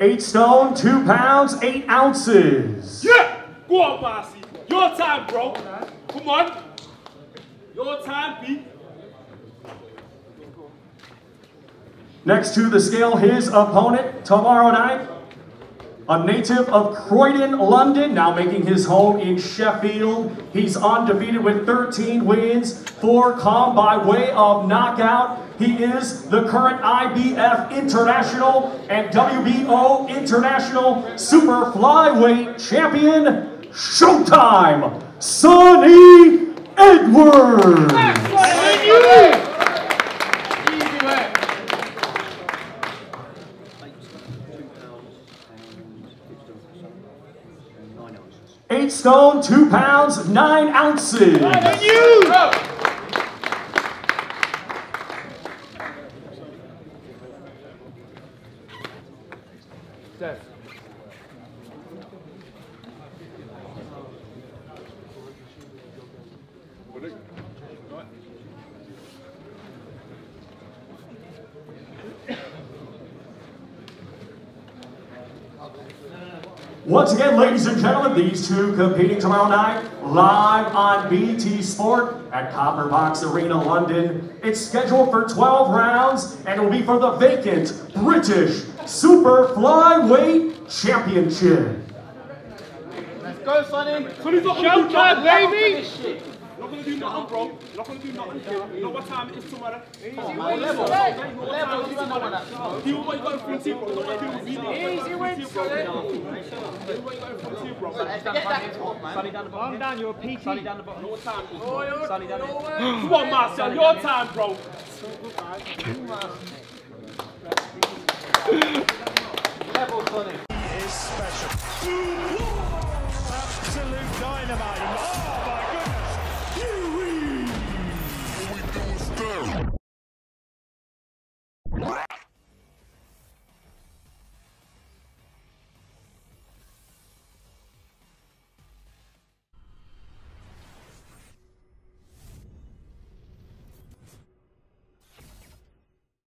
Eight stone, two pounds, eight ounces. Yeah! Go on, Marcy. Your time, bro. Come on. Your time, B. Next to the scale, his opponent tomorrow night, a native of Croydon, London, now making his home in Sheffield. He's undefeated with 13 wins, four come by way of knockout. He is the current IBF International and WBO International Super Flyweight Champion, Showtime, Sunny Edwards. Eight stone, two pounds, nine ounces. Once again, ladies and gentlemen, these two competing tomorrow night live on BT Sport at Copper Box Arena, London. It's scheduled for 12 rounds and it will be for the vacant British Super Flyweight Championship. Let's go, Sunny. Showtime, nothing. Baby. Not gonna do nothing, bro. Not gonna do nothing. You know what time it is tomorrow? Easy wins, Sunny. Level, you don't know that. Deal what you got in front of you, bro. Don't deal with me. Easy wins, Sunny. Deal what you got in front of you, bro. Get that. Sunny down the bottom. Calm down, you're a PT. Sunny down the bottom. What time it is, bro? Oh, Sunny down it. Come on, Marcel. Your time, bro. Level, Sunny. He is special. Absolute dynamite. Oh!